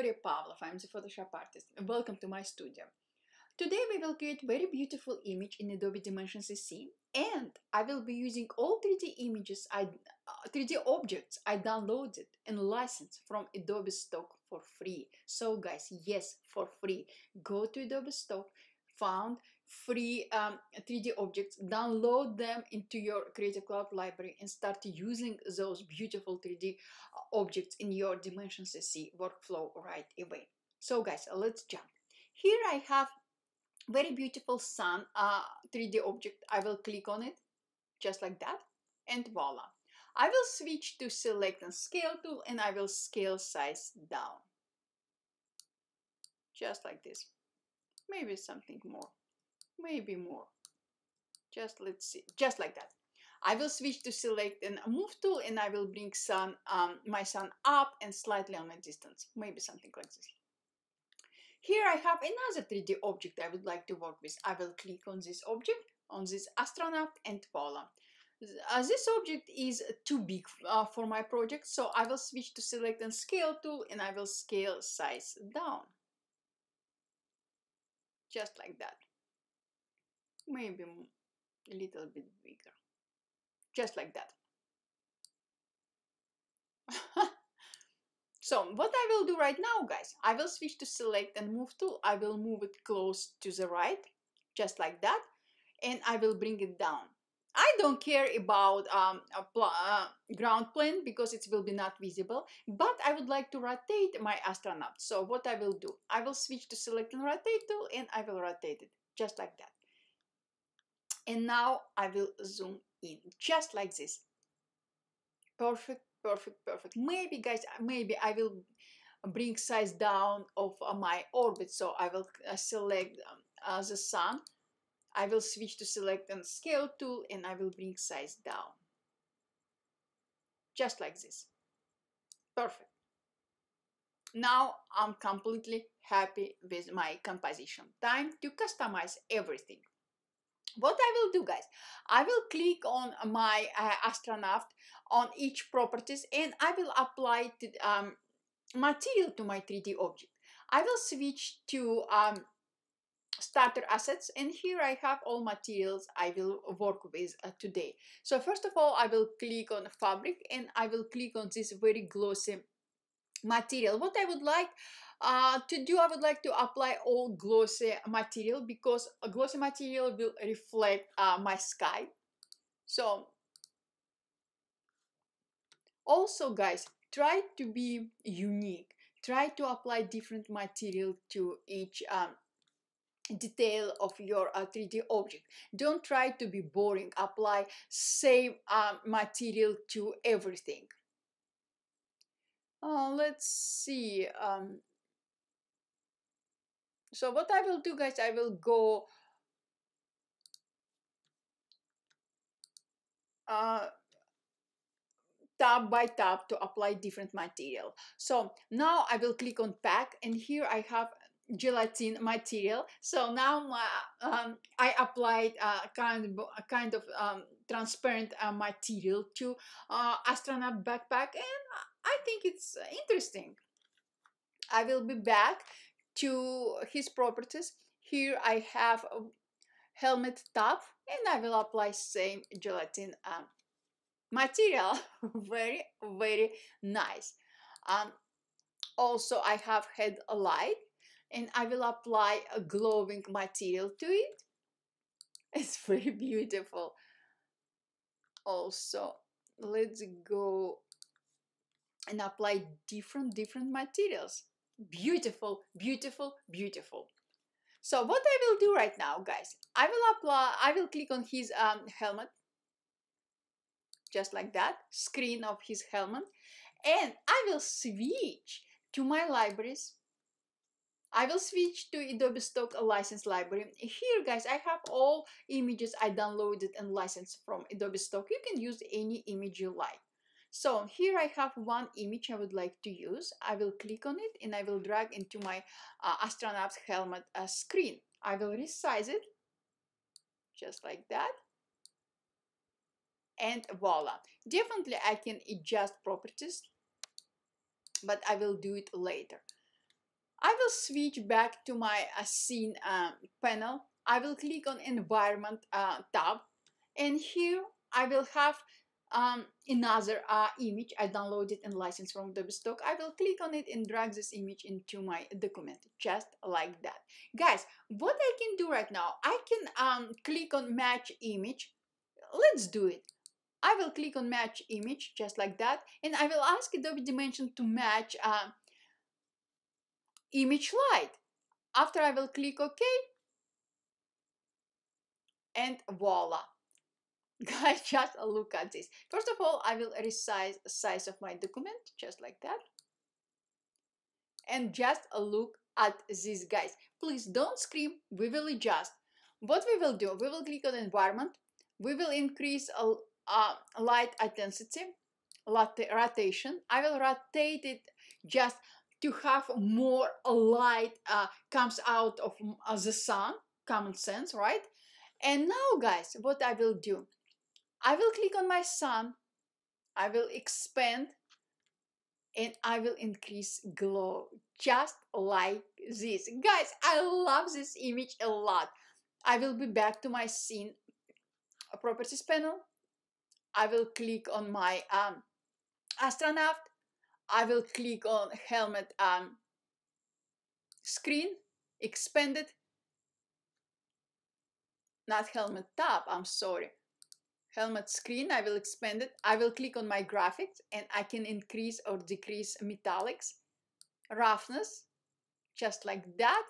Victoria Pavlov. I'm the Photoshop artist. Welcome to my studio. Today we will create very beautiful image in Adobe Dimension CC and I will be using all 3D images, I, uh, 3D objects I downloaded and licensed from Adobe Stock for free. So guys, yes, for free. Go to Adobe Stock, found free um, 3D objects, download them into your Creative Cloud library and start using those beautiful 3D uh, objects in your Dimension CC workflow right away. So guys, let's jump. Here I have very beautiful sun uh, 3D object. I will click on it just like that and voila. I will switch to select and scale tool and I will scale size down. Just like this. Maybe something more maybe more. Just let's see just like that. I will switch to select and move tool and I will bring sun um, my sun up and slightly on my distance. Maybe something like this. Here I have another 3D object I would like to work with. I will click on this object on this astronaut and voila. Uh, this object is too big uh, for my project so I will switch to select and scale tool and I will scale size down. Just like that maybe a little bit bigger. Just like that. So what I will do right now guys I will switch to select and move tool I will move it close to the right just like that and I will bring it down. I don't care about um, uh, ground plane because it will be not visible, but I would like to rotate my astronaut. So what I will do, I will switch to select and rotate tool and I will rotate it just like that and now I will zoom in just like this. Perfect perfect perfect. Maybe guys maybe I will bring size down of uh, my orbit so I will uh, select um, uh, the sun. I will switch to select and scale tool and I will bring size down. Just like this. Perfect. Now I'm completely happy with my composition. Time to customize everything what I will do guys I will click on my uh, astronaut on each properties and I will apply the um, material to my 3D object. I will switch to um, starter assets and here I have all materials I will work with uh, today. So first of all I will click on fabric and I will click on this very glossy material. What I would like uh, to do I would like to apply all glossy material because glossy material will reflect uh, my sky so also guys try to be unique try to apply different material to each um, detail of your uh, 3D object. Don't try to be boring. Apply same uh, material to everything. Uh, let's see. Um, so what I will do guys I will go uh, tab by tab to apply different material. So now I will click on pack and here I have gelatin material. So now um, I applied a kind of, a kind of um, transparent uh, material to uh, astronaut backpack and I think it's interesting. I will be back to his properties. Here I have a helmet top and I will apply same gelatin um, material. very, very nice. Um, also I have head light and I will apply a glowing material to it. It's very beautiful. Also, let's go and apply different different materials beautiful beautiful beautiful so what I will do right now guys I will apply I will click on his um, helmet just like that screen of his helmet and I will switch to my libraries I will switch to Adobe Stock license library. Here guys, I have all images I downloaded and licensed from Adobe Stock. You can use any image you like. So here I have one image I would like to use. I will click on it and I will drag into my uh, astronaut helmet uh, screen. I will resize it just like that. And voila. Definitely I can adjust properties, but I will do it later. I will switch back to my uh, scene um, panel. I will click on environment uh, tab and here I will have um, another uh, image I downloaded and licensed from Adobe Stock. I will click on it and drag this image into my document, just like that. Guys, what I can do right now, I can um, click on match image. Let's do it. I will click on match image, just like that, and I will ask Adobe Dimension to match uh, image light. After I will click OK, and voila guys just look at this. First of all i will resize the size of my document just like that. And just look at these guys. Please don't scream. We will adjust. What we will do we will click on environment. We will increase a, light intensity rotation. I will rotate it just to have more light uh, comes out of uh, the sun common sense right? And now guys what i will do I will click on my sun, I will expand, and I will increase glow just like this. Guys, I love this image a lot. I will be back to my scene properties panel. I will click on my um, astronaut. I will click on helmet um, screen, expanded, not helmet tab, I'm sorry helmet screen, I will expand it. I will click on my graphics and I can increase or decrease metallics, roughness, just like that.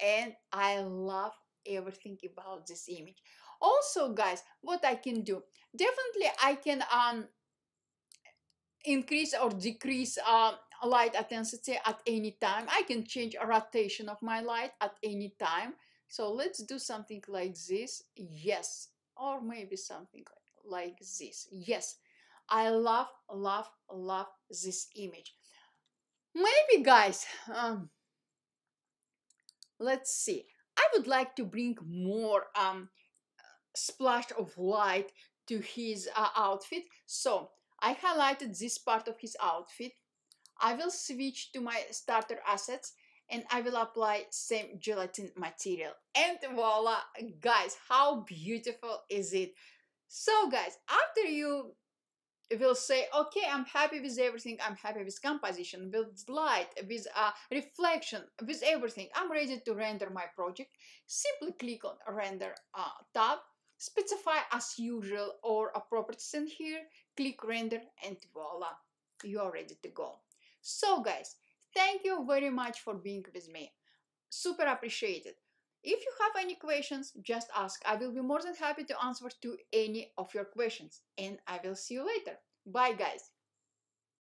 And I love everything about this image. Also, guys, what I can do, definitely I can um, increase or decrease uh, light intensity at any time. I can change a rotation of my light at any time. So let's do something like this. Yes, or maybe something like this. Yes i love love love this image. Maybe guys um, let's see. I would like to bring more um splash of light to his uh, outfit. So i highlighted this part of his outfit. I will switch to my starter assets and I will apply same gelatin material. And voila guys how beautiful is it? So guys after you will say okay I'm happy with everything. I'm happy with composition with light with uh, reflection with everything. I'm ready to render my project. Simply click on render uh, tab specify as usual or a properties in here click render and voila you are ready to go. So guys Thank you very much for being with me. Super appreciated. If you have any questions, just ask. I will be more than happy to answer to any of your questions. And I will see you later. Bye guys.